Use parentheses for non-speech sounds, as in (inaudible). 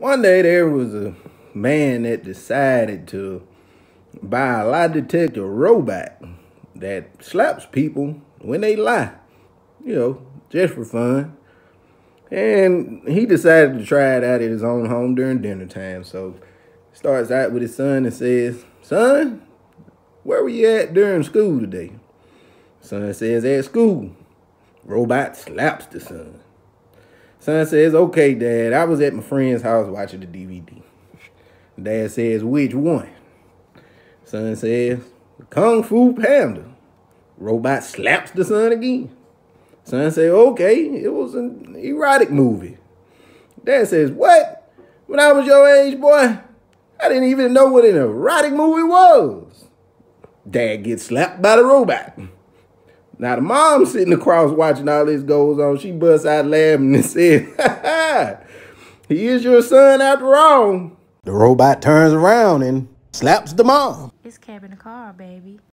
One day there was a man that decided to buy a lie detector robot that slaps people when they lie, you know, just for fun. And he decided to try it out at his own home during dinner time. So starts out with his son and says, Son, where were you at during school today? Son says, At school. Robot slaps the son. Son says, okay, dad, I was at my friend's house watching the DVD. Dad says, which one? Son says, Kung Fu Panda. Robot slaps the son again. Son says, okay, it was an erotic movie. Dad says, what? When I was your age, boy, I didn't even know what an erotic movie was. Dad gets slapped by the robot. Now the mom sitting across watching all this goes on, she busts out laughing and said, (laughs) he is your son after all. The robot turns around and slaps the mom. It's Cabinet Carl, baby.